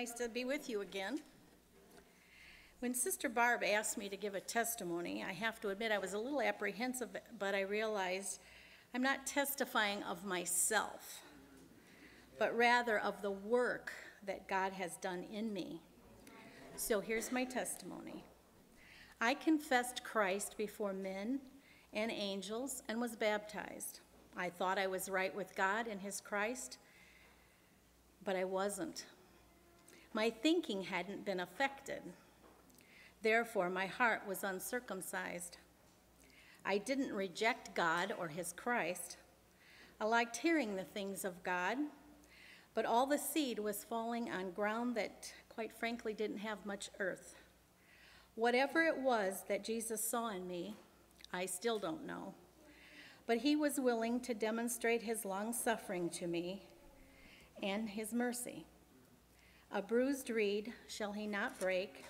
Nice to be with you again. When Sister Barb asked me to give a testimony, I have to admit I was a little apprehensive, but I realized I'm not testifying of myself, but rather of the work that God has done in me. So here's my testimony I confessed Christ before men and angels and was baptized. I thought I was right with God and His Christ, but I wasn't. My thinking hadn't been affected. Therefore, my heart was uncircumcised. I didn't reject God or His Christ. I liked hearing the things of God, but all the seed was falling on ground that, quite frankly, didn't have much earth. Whatever it was that Jesus saw in me, I still don't know. But he was willing to demonstrate his long suffering to me and his mercy. A bruised reed shall he not break,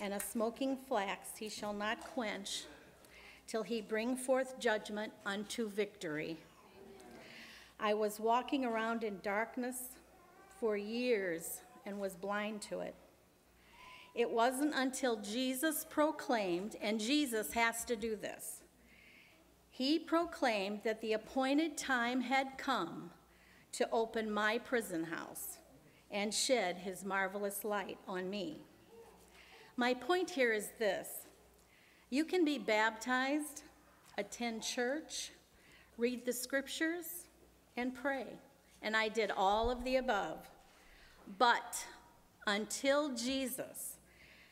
and a smoking flax he shall not quench, till he bring forth judgment unto victory. I was walking around in darkness for years and was blind to it. It wasn't until Jesus proclaimed, and Jesus has to do this. He proclaimed that the appointed time had come to open my prison house and shed his marvelous light on me. My point here is this you can be baptized, attend church, read the scriptures, and pray. And I did all of the above. But until Jesus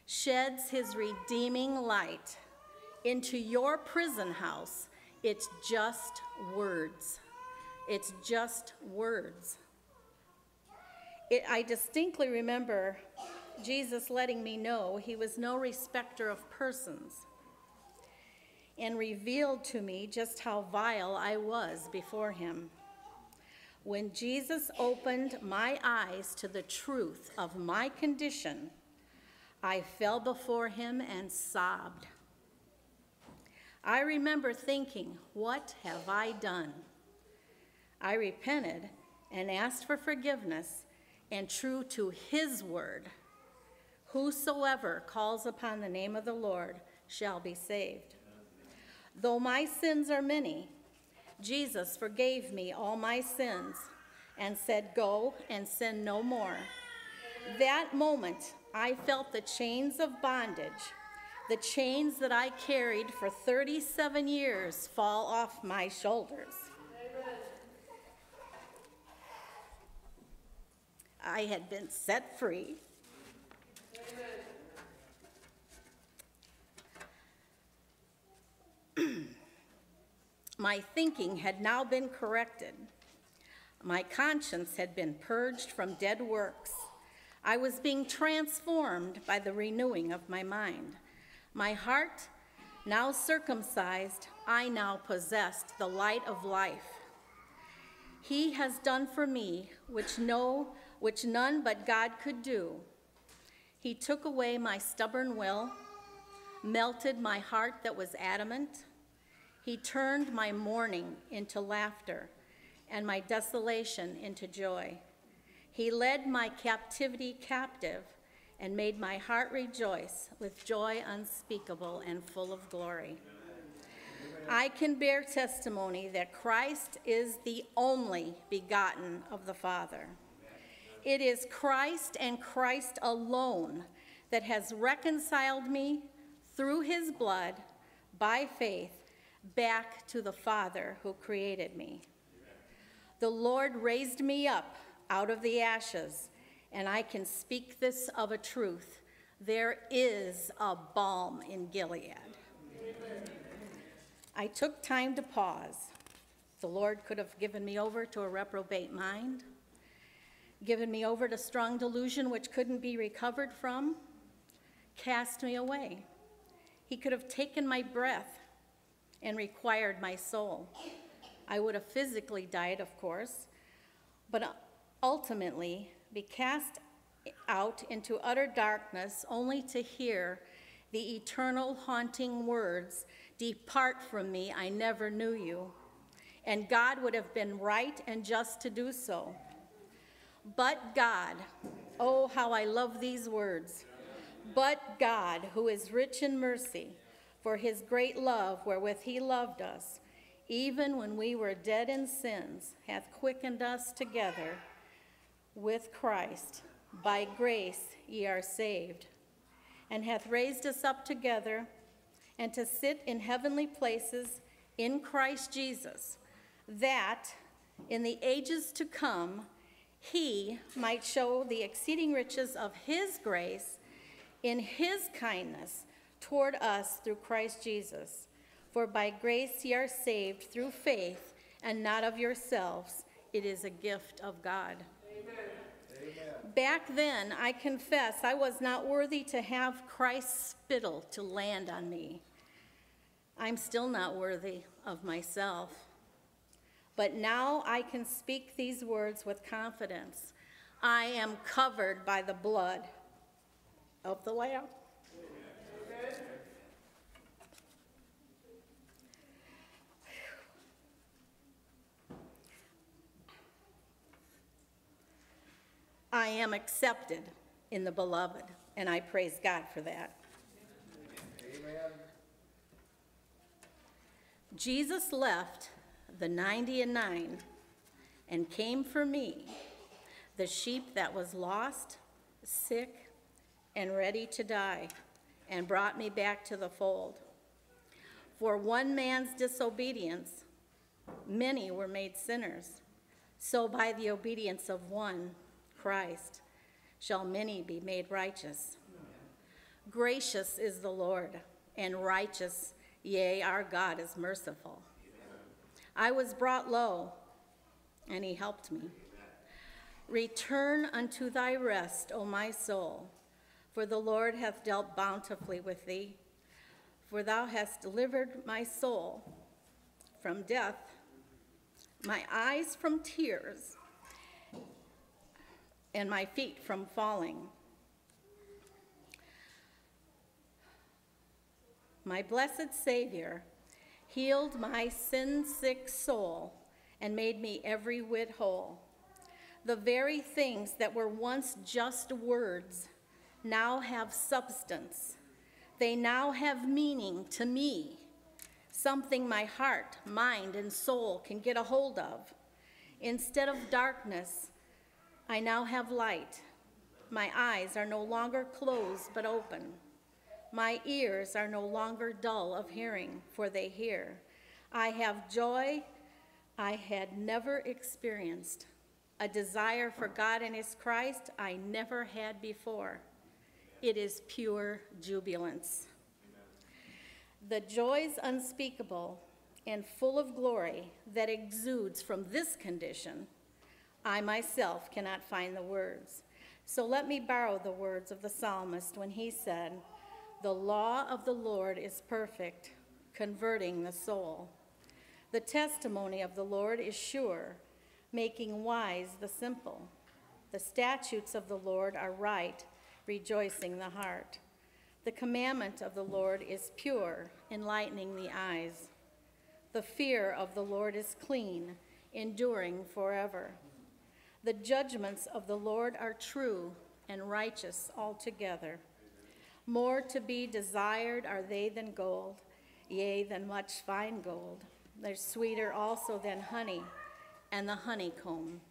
sheds his redeeming light into your prison house, it's just words. It's just words. It, I distinctly remember Jesus letting me know he was no respecter of persons and revealed to me just how vile I was before him. When Jesus opened my eyes to the truth of my condition, I fell before him and sobbed. I remember thinking, What have I done? I repented and asked for forgiveness, and true to his word, whosoever calls upon the name of the Lord shall be saved. Though my sins are many, Jesus forgave me all my sins and said, Go and sin no more. That moment, I felt the chains of bondage, the chains that I carried for 37 years, fall off my shoulders. I had been set free. My thinking had now been corrected. My conscience had been purged from dead works. I was being transformed by the renewing of my mind. My heart, now circumcised, I now possessed the light of life. He has done for me which no which none but God could do. He took away my stubborn will, melted my heart that was adamant. He turned my mourning into laughter and my desolation into joy. He led my captivity captive and made my heart rejoice with joy unspeakable and full of glory. I can bear testimony that Christ is the only begotten of the Father. It is Christ and Christ alone that has reconciled me through his blood by faith back to the Father who created me. The Lord raised me up out of the ashes, and I can speak this of a truth. There is a balm in Gilead. I took time to pause. The Lord could have given me over to a reprobate mind given me over to strong delusion which couldn't be recovered from, cast me away. He could have taken my breath and required my soul. I would have physically died, of course, but uh, ultimately be cast out into utter darkness only to hear the eternal haunting words, Depart from me, I never knew you. And God would have been right and just to do so. But God, Oh, how I love these words. But God, who is rich in mercy, for his great love wherewith he loved us, even when we were dead in sins, hath quickened us together with Christ. By grace ye are saved, and hath raised us up together, and to sit in heavenly places in Christ Jesus, that in the ages to come he might show the exceeding riches of his grace in his kindness toward us through Christ Jesus. For by grace ye are saved through faith, and not of yourselves. It is a gift of God. Amen. Back then, I confess I was not worthy to have Christ's spittle to land on me. I'm still not worthy of myself. But now I can speak these words with confidence. I am covered by the blood of the Lamb. I am accepted in the beloved, and I praise God for that. Amen. Jesus left the 90 and 9 and came for me, the sheep that was lost, sick, and ready to die, and brought me back to the fold. For one man's disobedience, many were made sinners. So by the obedience of one, Christ, shall many be made righteous. Gracious is the Lord, and righteous, yea, our God is merciful. I was brought low, and he helped me. Return unto thy rest, O my soul, for the Lord hath dealt bountifully with thee. For thou hast delivered my soul from death, my eyes from tears, and my feet from falling. My blessed Savior healed my sin sick soul and made me every whit whole. The very things that were once just words now have substance. They now have meaning to me, something my heart, mind, and soul can get a hold of. Instead of darkness, I now have light. My eyes are no longer closed but open. My ears are no longer dull of hearing, for they hear. I have joy I had never experienced, a desire for God and His Christ I never had before. It is pure jubilance. The joys unspeakable and full of glory that exudes from this condition I myself cannot find the words. So let me borrow the words of the psalmist when he said, The law of the Lord is perfect, converting the soul. The testimony of the Lord is sure, making wise the simple. The statutes of the Lord are right, rejoicing the heart. The commandment of the Lord is pure, enlightening the eyes. The fear of the Lord is clean, enduring forever. The judgments of the Lord are true and righteous altogether. More to be desired are they than gold, yea, than much fine gold. They're sweeter also than honey and the honeycomb.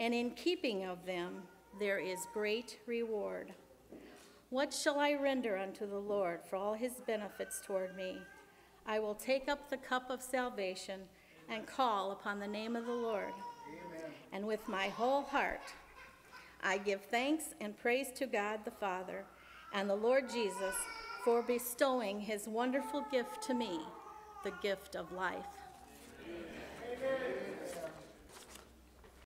And in keeping of them there is great reward. What shall I render unto the Lord for all his benefits toward me? I will take up the cup of salvation and call upon the name of the Lord and with my whole heart I give thanks and praise to God the Father and the Lord Jesus for bestowing his wonderful gift to me, the gift of life.